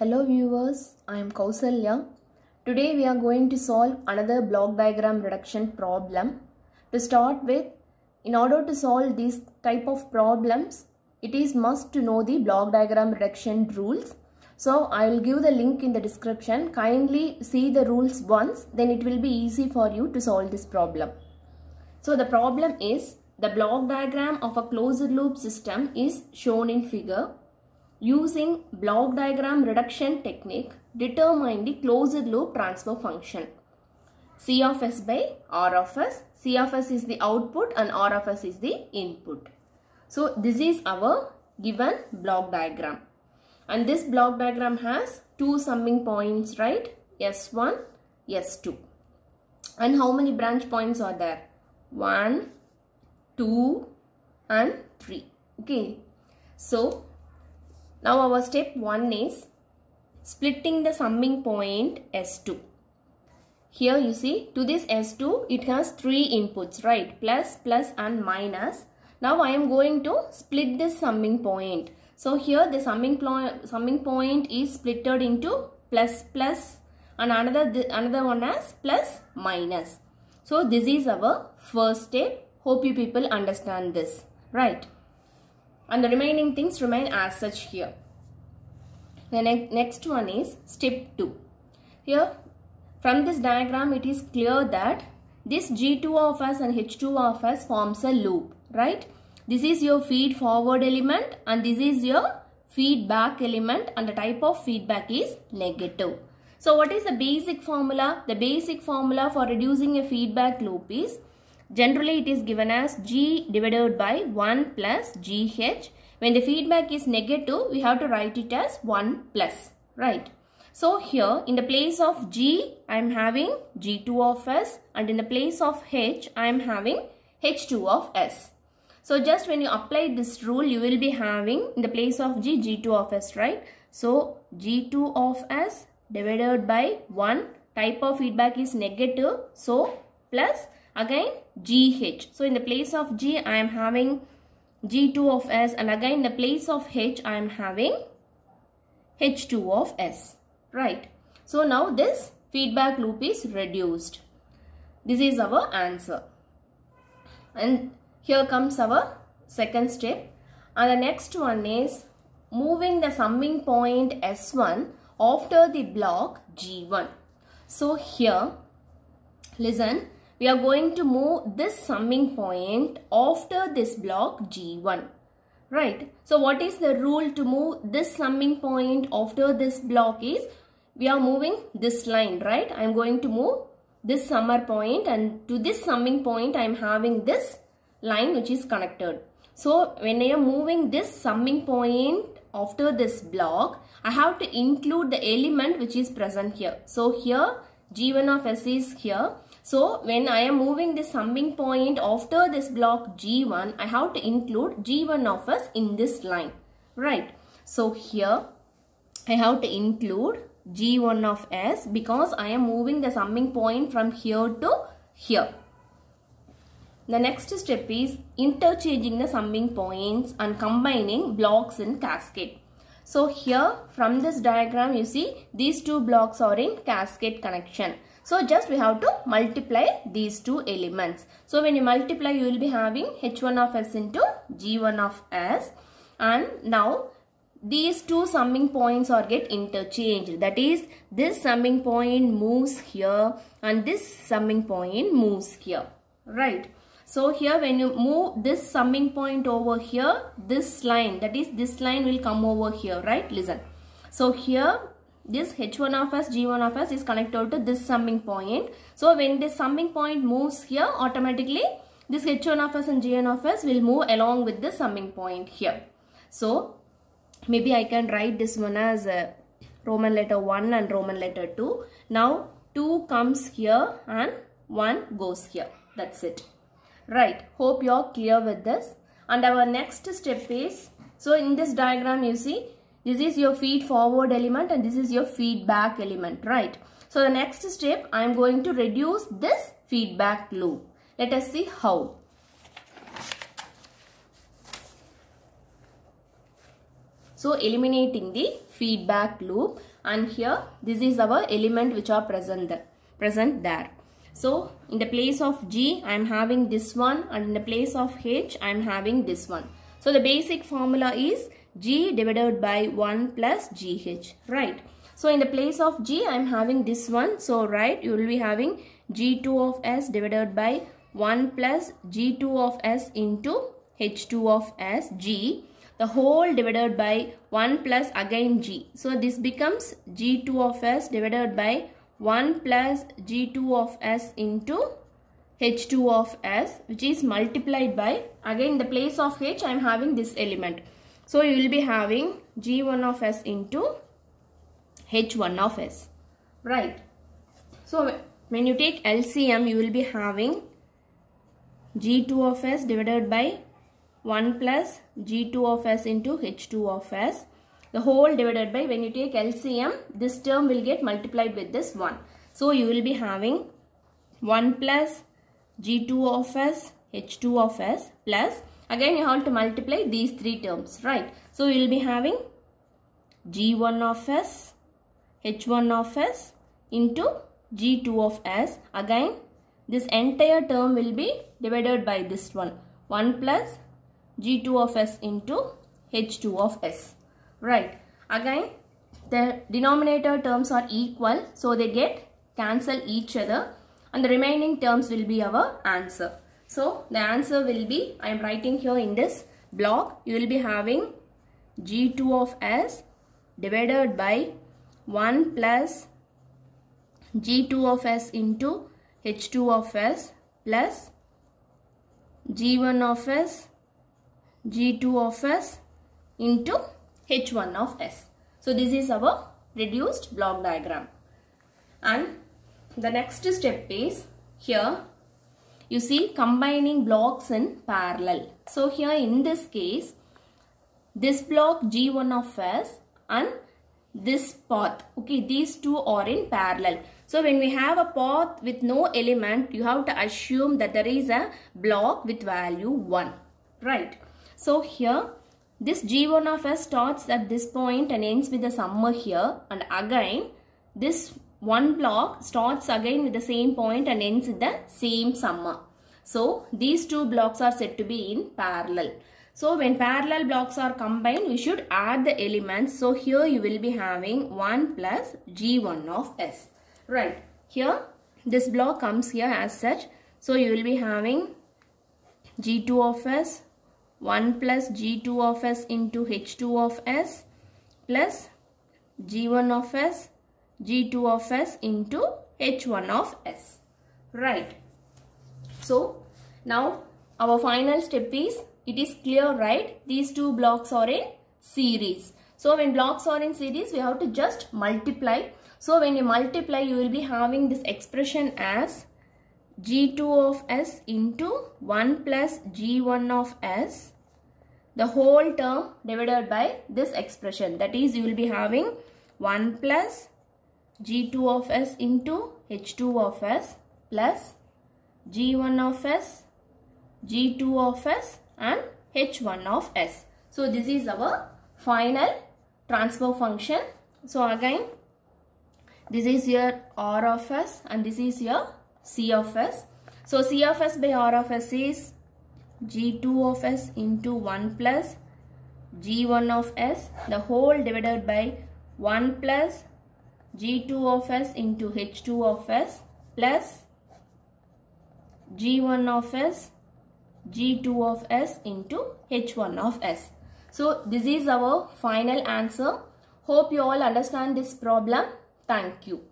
Hello viewers, I am Kausalya. Today we are going to solve another block diagram reduction problem. To start with, in order to solve these type of problems, it is must to know the block diagram reduction rules. So I will give the link in the description. Kindly see the rules once, then it will be easy for you to solve this problem. So the problem is the block diagram of a closed loop system is shown in figure. Using block diagram reduction technique, determine the closed loop transfer function. C of S by R of S. C of S is the output and R of S is the input. So this is our given block diagram. And this block diagram has two summing points, right? S1, S2. And how many branch points are there? 1, 2 and 3. Okay. So now our step 1 is splitting the summing point S2. Here you see to this S2 it has 3 inputs right plus plus and minus. Now I am going to split this summing point. So here the summing, summing point is splitted into plus plus and another, another one as plus minus. So this is our first step. Hope you people understand this. Right. And the remaining things remain as such here. The ne next one is step 2. Here from this diagram it is clear that this G2 of S and H2 of S forms a loop. Right. This is your feed forward element and this is your feedback element and the type of feedback is negative. So what is the basic formula? The basic formula for reducing a feedback loop is generally it is given as G divided by 1 plus GH. When the feedback is negative, we have to write it as 1 plus, right? So here in the place of G, I am having G2 of S and in the place of H, I am having H2 of S. So just when you apply this rule, you will be having in the place of G, G2 of S, right? So G2 of S divided by 1 type of feedback is negative so plus again GH so in the place of G I am having G2 of S and again in the place of H I am having H2 of S. Right. So now this feedback loop is reduced. This is our answer. And here comes our second step. And the next one is moving the summing point S1 after the block G1. So here, listen, we are going to move this summing point after this block G1. Right. So what is the rule to move this summing point after this block is, we are moving this line, right? I am going to move this summer point and to this summing point I am having this line which is connected. So when I am moving this summing point after this block, I have to include the element which is present here. So here G1 of S is here. So when I am moving this summing point after this block G1, I have to include G1 of S in this line. Right. So here I have to include G1 of S because I am moving the summing point from here to here. The next step is interchanging the summing points and combining blocks in cascade. So here from this diagram you see these two blocks are in cascade connection. So just we have to multiply these two elements. So when you multiply you will be having H1 of S into G1 of S and now these two summing points are get interchanged. That is this summing point moves here and this summing point moves here. Right. So here when you move this summing point over here, this line, that is this line will come over here, right? Listen. So here this H1 of S, G1 of S is connected to this summing point. So when this summing point moves here, automatically this H1 of S and G1 of S will move along with the summing point here. So maybe I can write this one as a Roman letter 1 and Roman letter 2. Now 2 comes here and 1 goes here. That's it. Right. Hope you are clear with this. And our next step is, so in this diagram you see, this is your feed forward element and this is your feedback element, right? So the next step, I am going to reduce this feedback loop. Let us see how. So eliminating the feedback loop and here this is our element which are present there, present there. So in the place of G I am having this one and in the place of H I am having this one. So the basic formula is G divided by 1 plus GH, right? So in the place of G I am having this one. So right you will be having G2 of S divided by 1 plus G2 of S into H2 of S G the whole divided by 1 plus again G. So this becomes G2 of S divided by 1 plus G2 of S into H2 of S which is multiplied by again the place of H I am having this element. So you will be having G1 of S into H1 of S. Right. So when you take LCM you will be having G2 of S divided by 1 plus G2 of S into H2 of S. The whole divided by when you take LCM this term will get multiplied with this 1. So you will be having 1 plus G2 of S H2 of S plus again you have to multiply these three terms right. So you will be having G1 of S H1 of S into G2 of S again this entire term will be divided by this one 1 plus G2 of S into H2 of S. Right. Again, the denominator terms are equal. So, they get cancel each other and the remaining terms will be our answer. So, the answer will be, I am writing here in this block, you will be having G2 of S divided by 1 plus G2 of S into H2 of S plus G1 of S G2 of S into H1 of S. So this is our reduced block diagram. And the next step is here you see combining blocks in parallel. So here in this case this block G1 of S and this path. Okay these two are in parallel. So when we have a path with no element you have to assume that there is a block with value 1 right? So here this G1 of S starts at this point and ends with the summer here. And again this one block starts again with the same point and ends with the same summer. So these two blocks are said to be in parallel. So when parallel blocks are combined, we should add the elements. So here you will be having 1 plus G1 of S. Right. Here this block comes here as such. So you will be having G2 of S 1 plus G2 of S into H2 of S plus G1 of S, G2 of S into H1 of S. Right. So, now our final step is, it is clear right, these two blocks are in series. So, when blocks are in series, we have to just multiply. So, when you multiply, you will be having this expression as G2 of S into 1 plus G1 of S the whole term divided by this expression that is you will be having 1 plus G2 of S into H2 of S plus G1 of S, G2 of S and H1 of S. So this is our final transfer function. So again this is your R of S and this is your C of S. So C of S by R of S is G2 of S into 1 plus G1 of S the whole divided by 1 plus G2 of S into H2 of S plus G1 of S G2 of S into H1 of S. So this is our final answer. Hope you all understand this problem. Thank you.